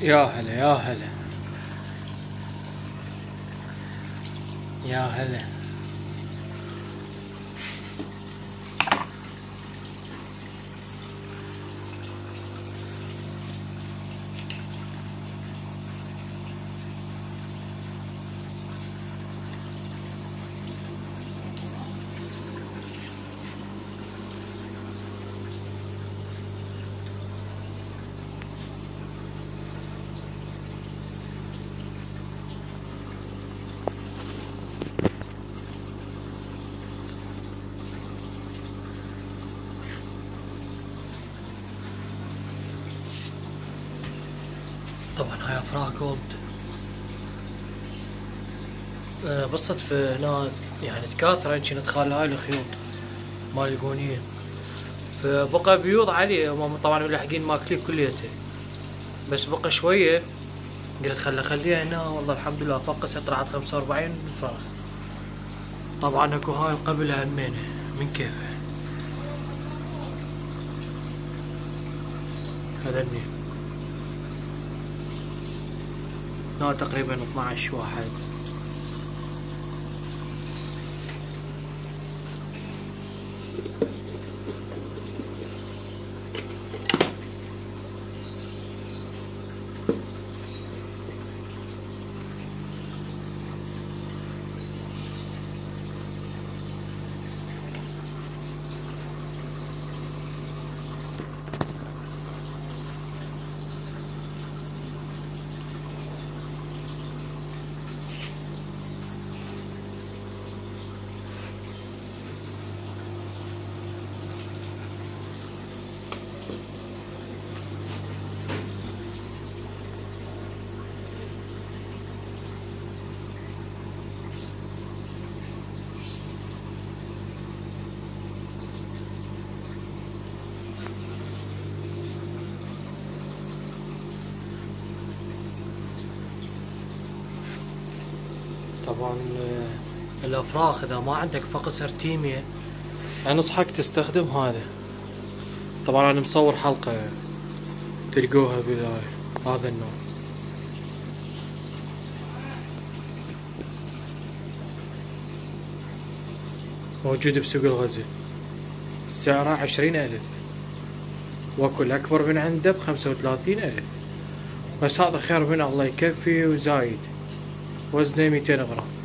يا هلا يا هلا. يا هلا. طبعا هاي أفراح جولد آه، بصت هنا يعني تكاثر كانت خال هاي الخيوط مال القونية فبقى بيوض عليه هم طبعا ملحقين ماكلين كليته. بس بقى شوية قلت خلي خليها هنا والله الحمد لله فقست طلعت خمسة وأربعين فراخ طبعا أكو هاي قبلها همينة من كيفه. هذا النيل هنا تقريبا 12 واحد. طبعا آه، الأفراخ إذا ما عندك فقس ارتيميا أنصحك تستخدم هذا. طبعا أنا مصور حلقة تلقوها بالهاي هذا النوع. موجود بسوق الغزل. سعره عشرين ألف. واكو الأكبر من عنده بخمسة وثلاثين ألف. بس هذا خير من الله يكفي وزايد. وزنه 200 غرام.